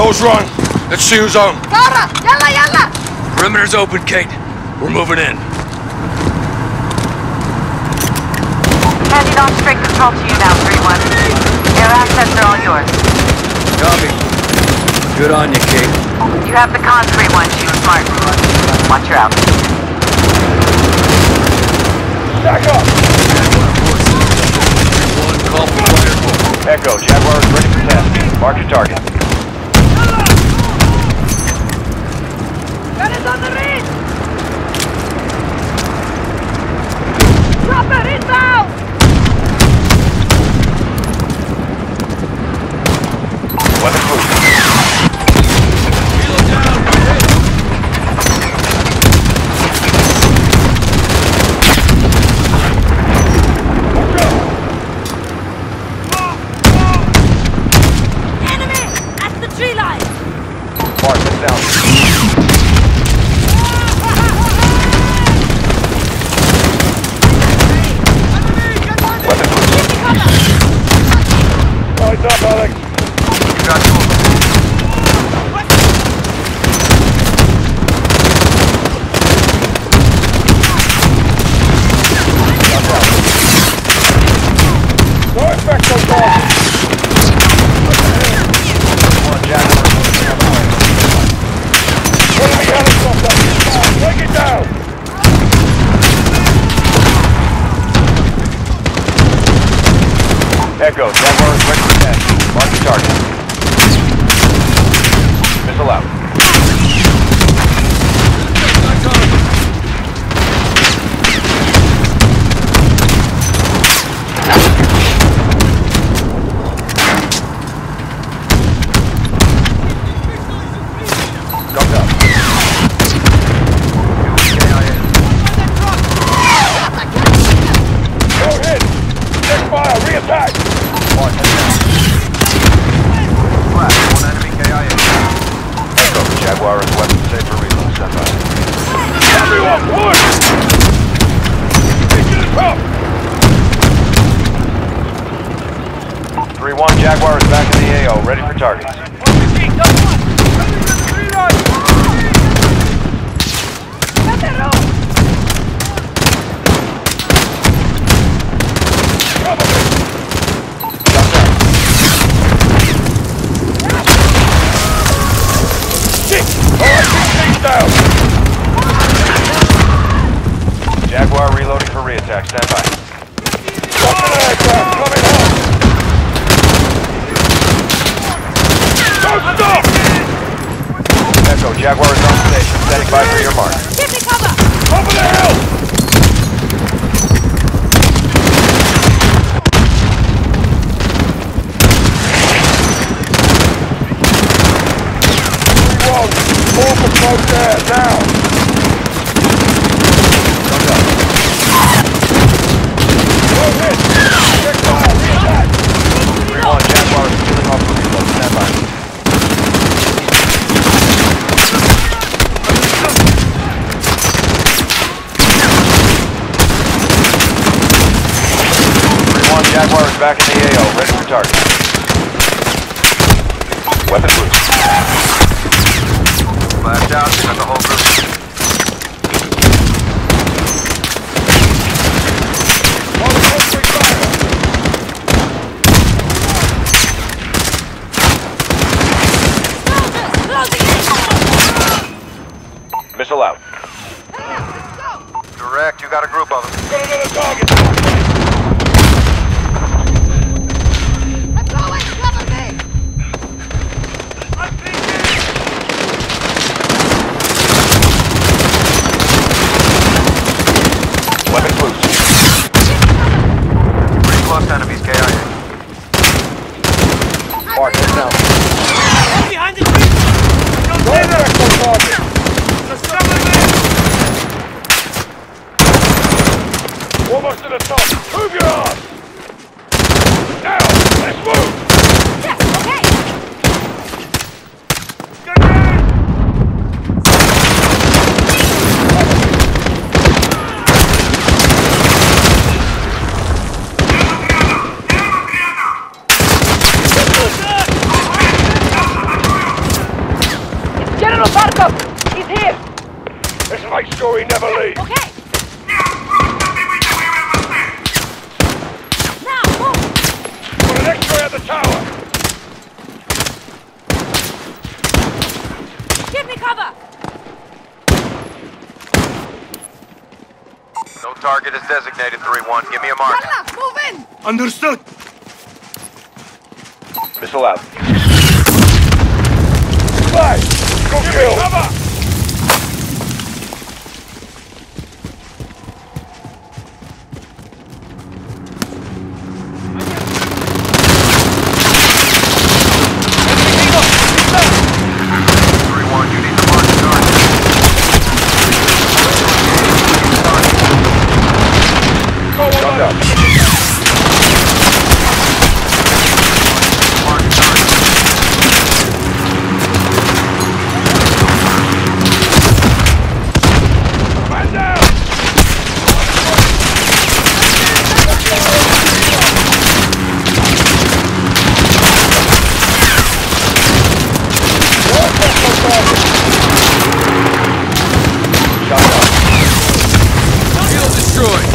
Goes wrong. Let's see who's on. Laura, yalla, yalla. Perimeter's open, Kate. We're moving in. Handed on straight control to you now, 3-1. Air assets are all yours. Copy. Good on you, Kate. You have the con 3-1, she was smart. Watch her out. Back up! Echo, Jaguar is ready for test. Mark your target. Gun is on the ridge! Ready for. Mark the target. Missile out. Weapon target is designated, 3-1. Give me a mark. Move in. Understood. Missile out. Flash! Good kill! Cover! Three one, you need to mark the target. Shut up. Mark the target. Man down! Shut up. Field destroyed.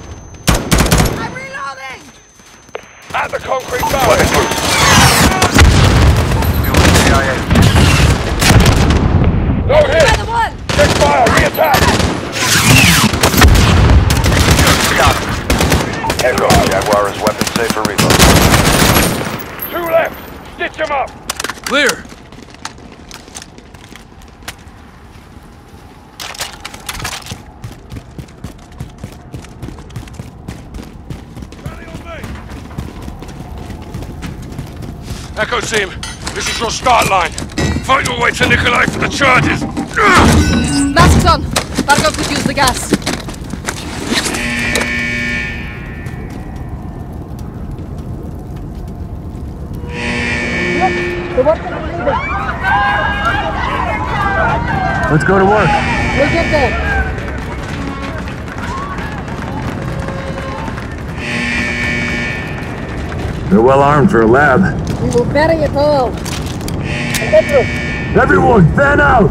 I'm reloading. At the concrete barrel! Weapon loose. Deal with CIA. No By hit! the wall. Check fire! Re-attack! Got him. Echo, Jaguar is weapon safe for reload. Two left! Stitch him up! Clear. Echo team, this is your start line. Fight your way to Nikolai for the charges. Masks on. Barkov could use the gas. Let's go to work. We'll get there. They're well armed for a lab. We will bury it all. Everyone, fan out!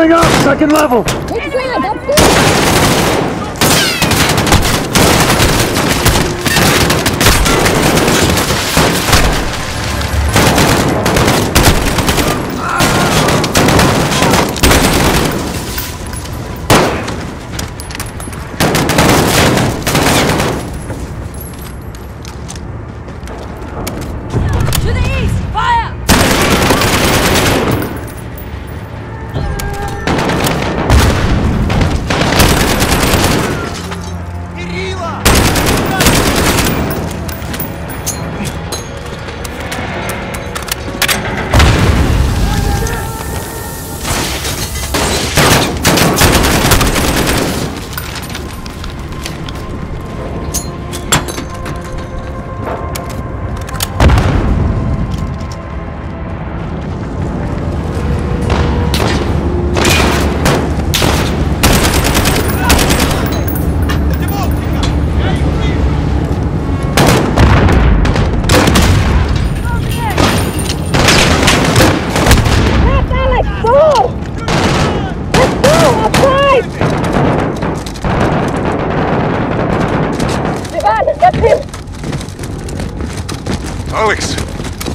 Moving up, second level.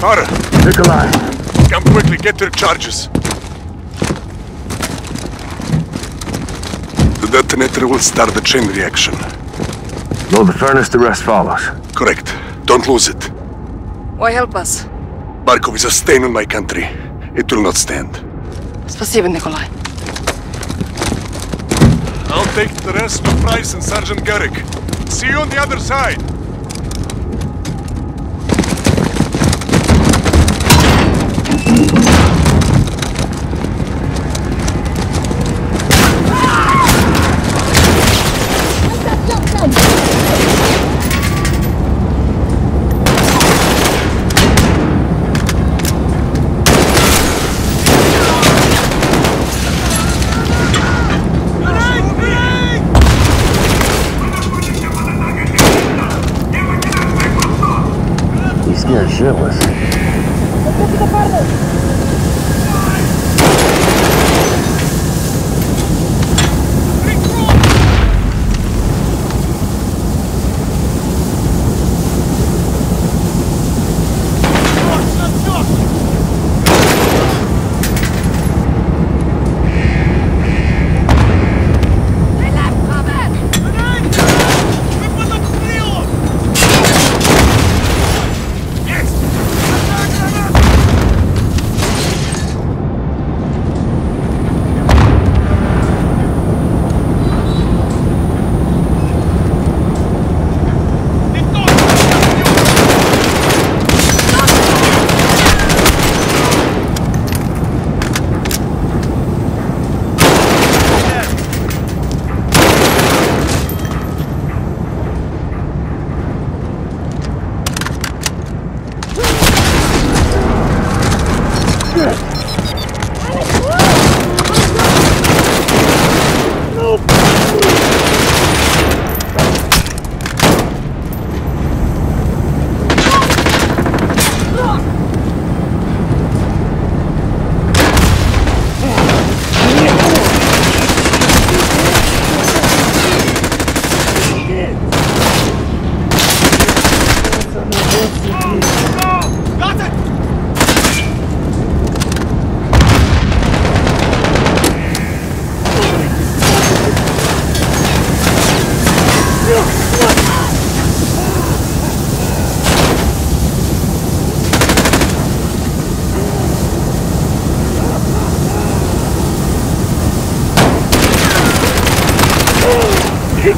Tara, Nikolai, come quickly, get to the charges. The detonator will start the chain reaction. load the furnace, the rest follows. Correct. Don't lose it. Why help us? Barkov is a stain on my country. It will not stand. Спасибо, Nikolai. I'll take the rest with Price and Sergeant Garrick. See you on the other side.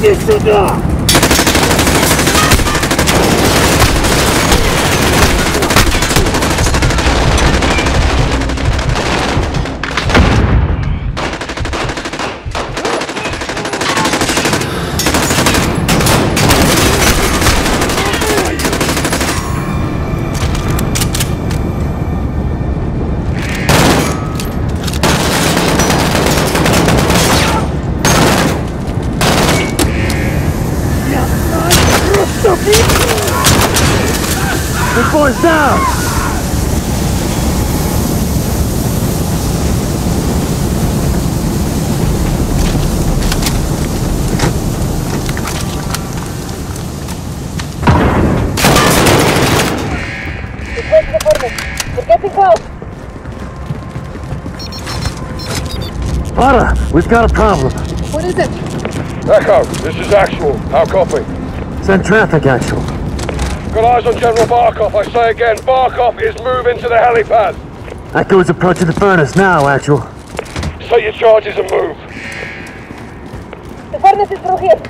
сюда! The boy's down! Potter, we've got a problem. What is it? Echo, this is Actual. How copy? Send traffic, actual. Got eyes on General Barkov. I say again, Barkov is moving to the helipad. Echo is approaching the furnace now, actual. Set your charges and move. The furnace is through here.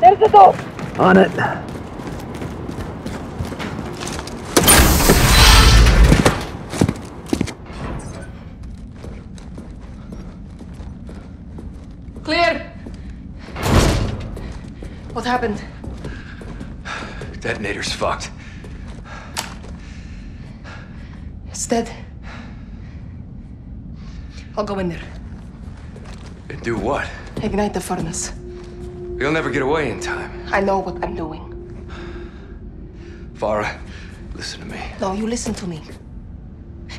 There's the door. On it. Clear. What happened? Detonator's fucked. It's dead. I'll go in there. And do what? Ignite the furnace. You'll never get away in time. I know what I'm doing. Farah, listen to me. No, you listen to me.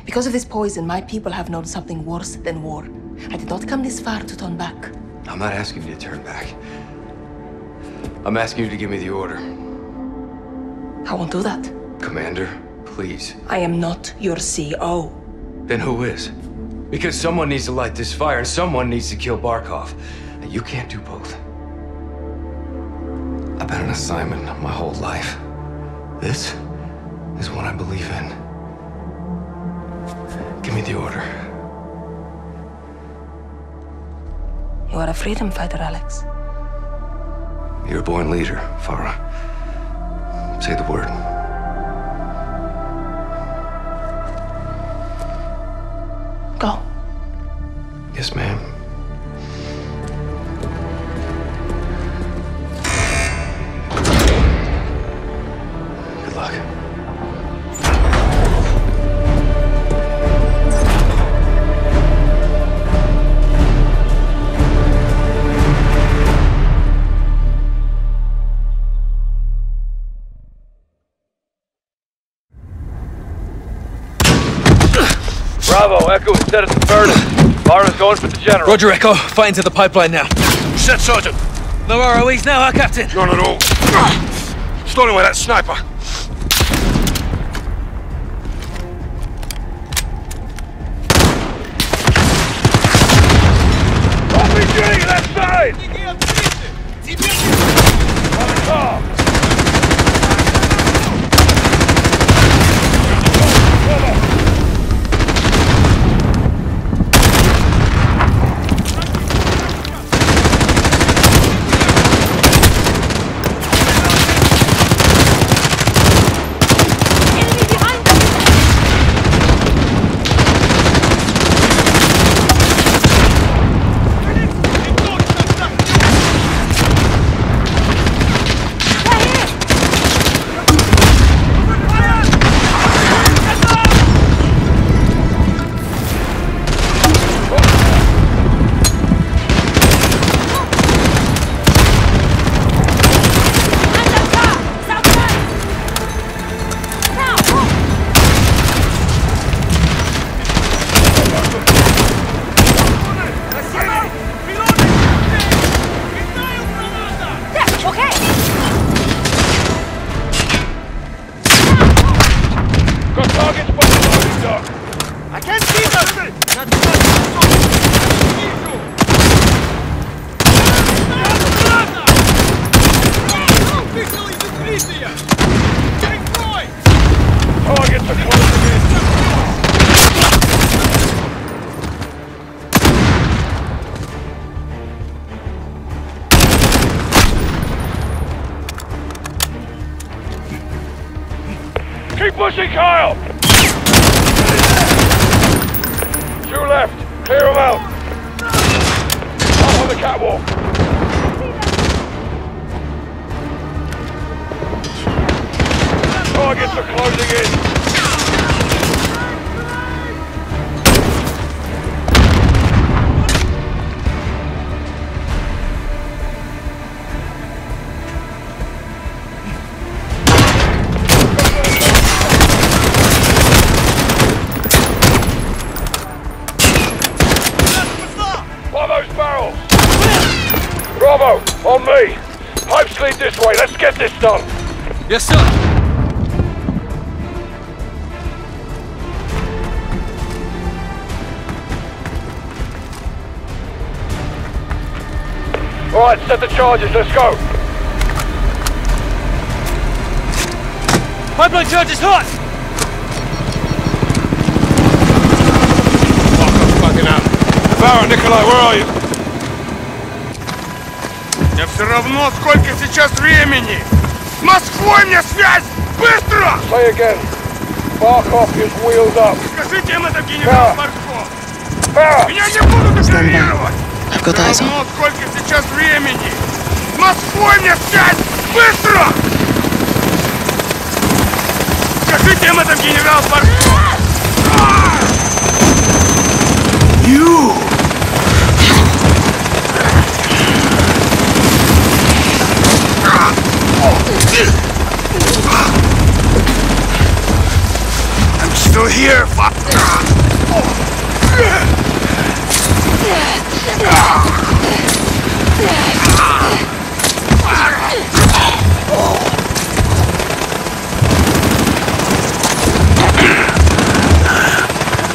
Because of this poison, my people have known something worse than war. I did not come this far to turn back. I'm not asking you to turn back. I'm asking you to give me the order. I won't do that. Commander, Please. I am not your CO. Then who is? Because someone needs to light this fire and someone needs to kill Barkov. And you can't do both. I've been an assignment my whole life. This is what I believe in. Give me the order. You are a freedom fighter, Alex. You're a born leader, Farah. Say the word. Echo is set at the furnace. Barra's going for the general. Roger, Echo. Fight into the pipeline now. Set, Sergeant. No ROEs now, huh, Captain? None at all. Stolen with that sniper. RPG, left side! On the car! Got Kyle! Two left. Clear them out. Up on the catwalk. Targets are closing in. This way, let's get this done! Yes, sir. Alright, set the charges, let's go! Pipeline charge is hot! Fucking out. Farah, Nikolai, where are you? Мне все равно, сколько сейчас времени! С Москвой мне связь! Быстро! Say again. Barkov is wheeled up. Скажите им это, генерал. Барков! Меня не будут игнорировать! Все равно, сколько сейчас времени! С Москвой мне связь! Быстро! Скажите им это, генерал Барков! You! I'm still here.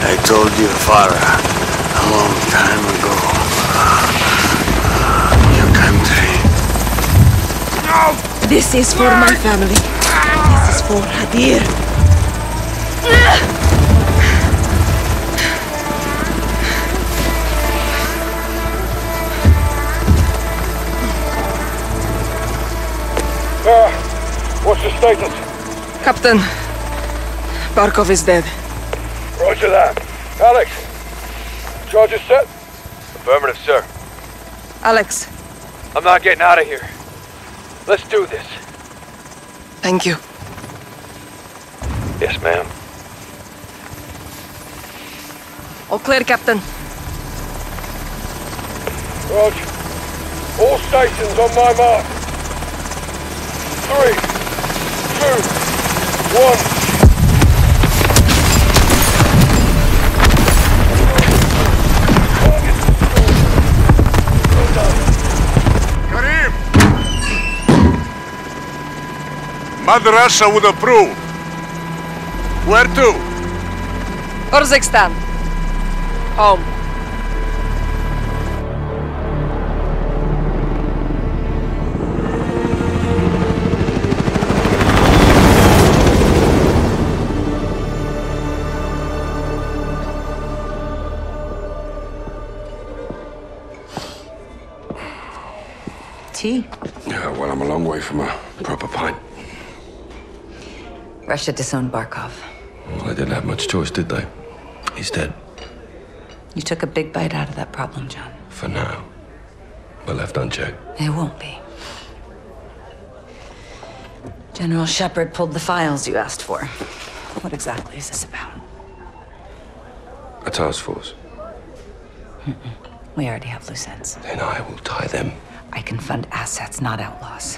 I told you, Farah, a long time ago. This is for my family. This is for Hadir. Uh, what's the status? Captain, Barkov is dead. Roger that. Alex, charges set? Affirmative, sir. Alex, I'm not getting out of here. Let's do this. thank you. Yes, ma'am. All clear, Captain. Roger. All stations on my mark. Three, two, one. Madrasa would approve. Where to? Urzikstan. Home. Tea. Yeah, well, I'm a long way from a proper pint. Russia disowned Barkov. Well, they didn't have much choice, did they? He's dead. You took a big bite out of that problem, John. For now. But left unchecked. It won't be. General Shepherd pulled the files you asked for. What exactly is this about? A task force. We already have loose ends. Then I will tie them. I can fund assets, not outlaws.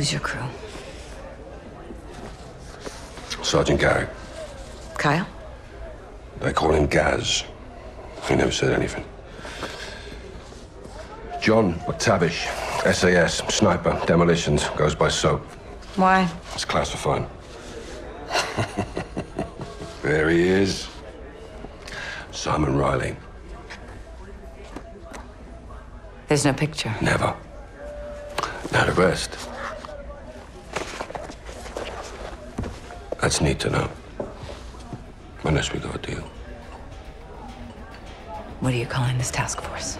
Who's your crew? Sergeant Garrick. Kyle? They call him Gaz. He never said anything. John MacTavish, SAS, sniper, demolitions, goes by SOAP. Why? It's classified. there he is. Simon Riley. There's no picture. Never. Now the rest. That's neat to know. Unless we go a deal. What are you calling this task force?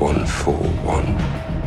One four one.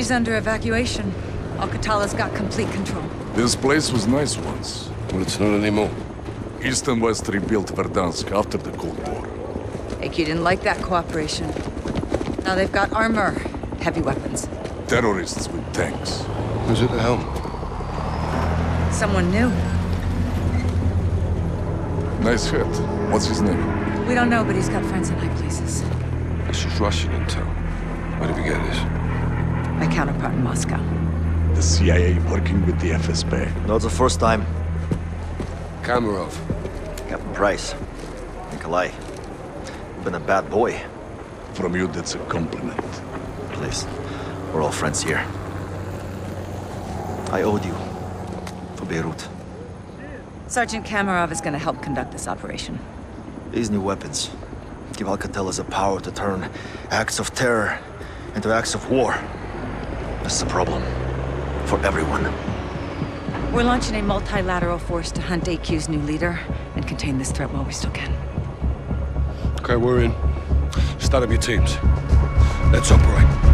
City's under evacuation. Al-Qatala's got complete control. This place was nice once. Well, it's not anymore. East and West rebuilt Verdansk after the Cold War. AQ didn't like that cooperation. Now they've got armor, heavy weapons. Terrorists with tanks. Who's at the helm? Someone new. Nice hit. What's his name? We don't know, but he's got friends in high places. This is Russian intel. Where did we get this? My counterpart in Moscow. The CIA working with the FSB. Not the first time. Kamarov. Captain Price. Nikolai. you've Been a bad boy. From you, that's a compliment. Please. We're all friends here. I owed you. For Beirut. Sergeant Kamarov is going to help conduct this operation. These new weapons give Al-Qatala the power to turn acts of terror into acts of war. This is a problem. For everyone. We're launching a multilateral force to hunt AQ's new leader and contain this threat while we still can. Okay, we're in. Start up your teams. Let's operate.